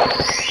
Yeah.